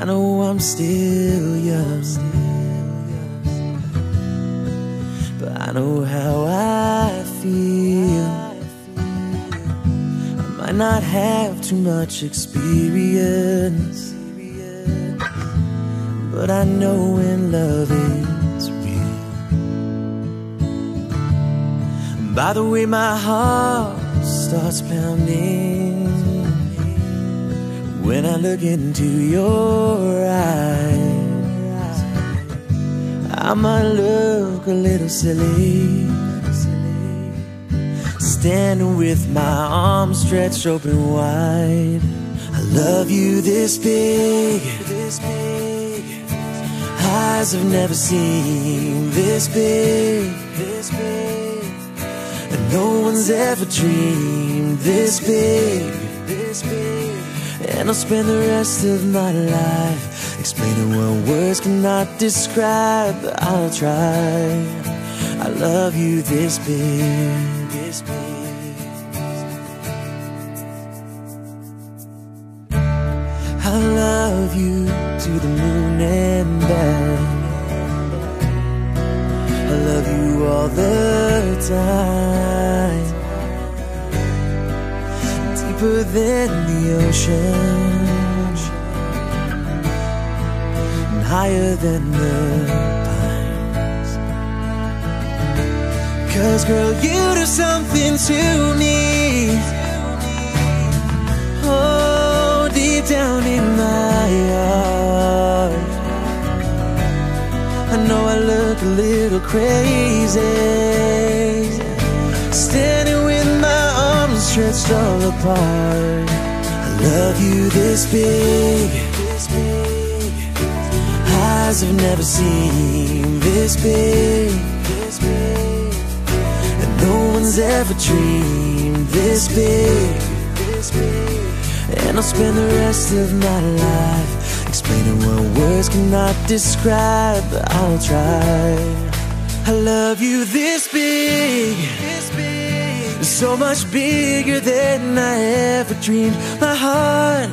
I know I'm still young, but I know how I feel. I might not have too much experience, but I know when love is real. By the way, my heart starts pounding when I look into your eyes. I might look a little silly, standing with my arms stretched open wide. I love you this big. Eyes have never seen this big, this big. And no one's ever dreamed this big, this big. And I'll spend the rest of my life explaining what words cannot describe. But I'll try. I love you this big, this big. I love you to the moon and back. I love you all the time. Deeper than the ocean. And higher than the pines. Cause girl, you do something to me. Oh, deep down in my heart. I know I look a little crazy. Apart. I love you this big. Eyes have never seen this big. And no one's ever dreamed this big. This big. And I'll spend the rest of my life explaining what words cannot describe. But I'll try. I love you this big, this big, so much bigger than I ever dreamed. My heart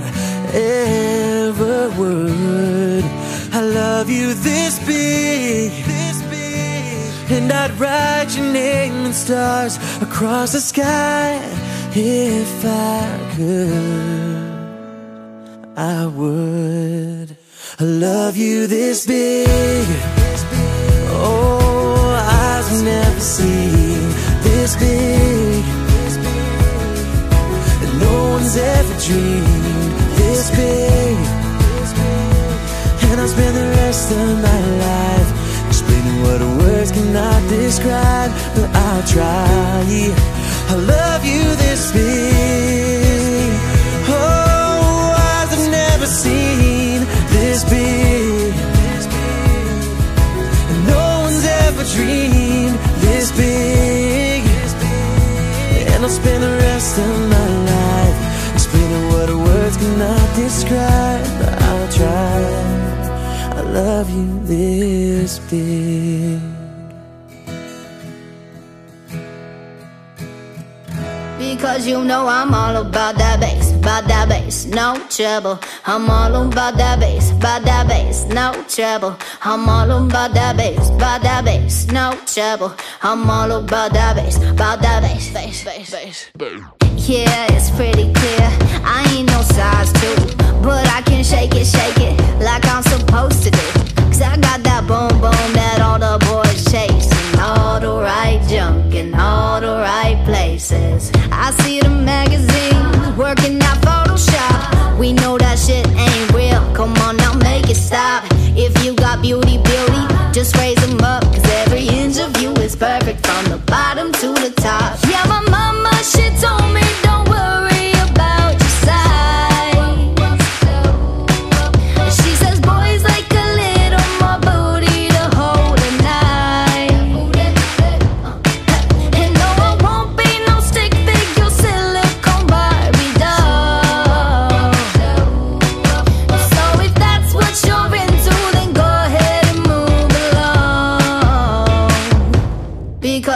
ever would. I love you this big, this big, and I'd write your name in stars across the sky if I could. I would. I love you this big. Oh, I've never seen this big. Ever dreamed this big. And I'll spend the rest of my life explaining what words cannot describe. But I'll try. I love love you this big. Because you know I'm all about that bass, about that bass, no trouble. I'm all about that bass, about that bass, no trouble. I'm all about that bass, about that bass, no trouble. I'm all about that bass, about that bass, bass, bass, bass. Yeah, it's pretty clear. I ain't places. I see the magazines working out Photoshop. We know that shit ain't real. Come on now, make it stop. If you got beauty, beauty, just raise them up. Cause every inch of you is perfect from the bottom to